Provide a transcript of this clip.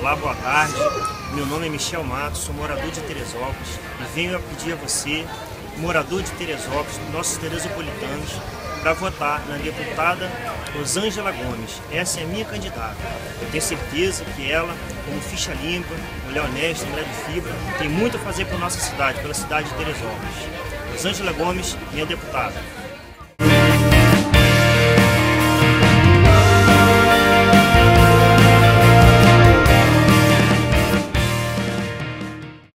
Olá, boa tarde. Meu nome é Michel Matos, sou morador de Teresópolis e venho a pedir a você, morador de Teresópolis, nossos teresopolitanos, para votar na deputada Rosângela Gomes. Essa é a minha candidata. Eu tenho certeza que ela, como ficha limpa, mulher honesta, mulher de fibra, tem muito a fazer para nossa cidade, pela cidade de Teresópolis. Rosângela Gomes, minha deputada.